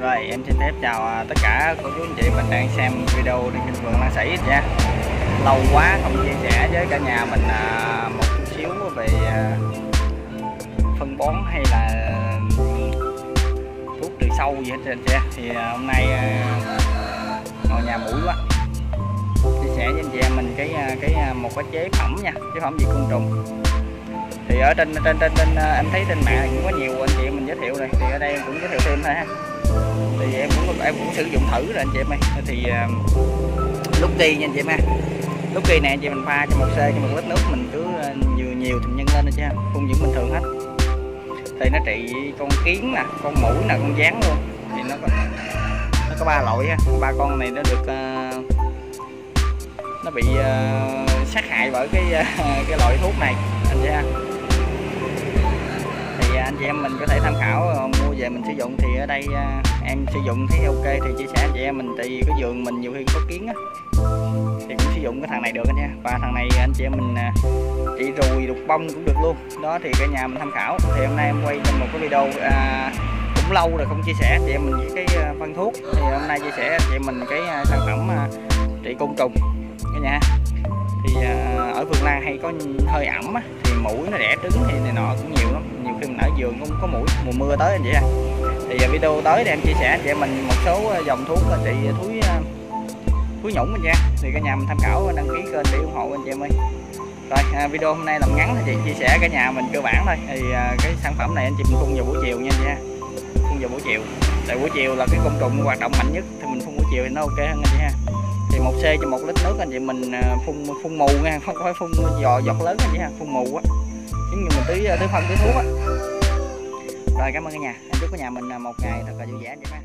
Rồi, em xin phép chào à, tất cả cô chú anh chị mình đang xem video đi kinh vườn lan sĩ nha. Lâu quá không chia sẻ với cả nhà mình à, một chút xíu về à, phân bón hay là thuốc trừ sâu gì hết trơn chị Thì hôm nay ngồi nhà mũi quá. Chia sẻ với anh chị em mình cái cái một cái chế phẩm nha, Chế phẩm gì côn trùng. Thì ở trên trên trên trên em thấy trên mạng cũng có nhiều anh chị mình giới thiệu rồi, thì ở đây em cũng giới thiệu thêm thôi ha thì em cũng em cũng sử dụng thử rồi anh chị em ơi. Thì uh, lúc kỳ nha anh chị em ha. Lúc kỳ này anh chị mình pha cho một xe cho một lít nước mình cứ à, nhiều nhiều thì nhân lên thôi chứ phun dưỡng bình thường hết. Thì nó trị con kiến nè con mũi nè con gián luôn. Thì nó có nó có ba loại ha. Ba con này nó được uh, nó bị uh, sát hại bởi cái uh, cái loại thuốc này anh chị ha anh chị em mình có thể tham khảo ờ, mua về mình sử dụng thì ở đây ờ, em sử dụng thấy ok thì chia sẻ anh chị em mình. Tại vì cái giường mình nhiều khi có kiến á thì cũng sử dụng cái thằng này được anh nha. Và thằng này anh chị em mình ờ, chỉ trị đục bông cũng được luôn. Đó thì cả nhà mình tham khảo. Thì hôm nay em quay trong một cái video à, cũng lâu rồi không chia sẻ chị em mình cái phân thuốc. Thì hôm nay chia sẻ chị em mình cái sản phẩm trị côn trùng cả nhà thì ở vườn lan hay có hơi ẩm á, thì mũi nó đẻ trứng thì này nọ cũng nhiều lắm. Nhiều khi mình ở vườn cũng có mũi, mùa mưa tới anh chị ha thì à, video tới thì em chia sẻ chị mình một số à, dòng thuốc là trị à, thúi thúi nhũng anh nha thì cả nhà mình tham khảo đăng ký kênh để ủng hộ anh chị em ơi. Rồi video hôm nay làm ngắn thì chị chia sẻ cả nhà mình cơ bản thôi. Thì cái sản phẩm này anh chị mình phun vào buổi chiều nha anh chị ha phun vào buổi chiều. Tại buổi chiều là cái côn trùng hoạt động mạnh nhất, thì mình phun buổi chiều thì nó ok hơn anh chị một c cho một lít nước anh chị, mình à, phun phun mù nha, không phải phun giò giọt lớn anh chị ha, phun mù á. Giống như mình tưới à, tưới phân tưới thuốc á. Rồi cảm ơn cả nhà, em chúc cả nhà mình à, một ngày thật là vui vẻ anh chị ha.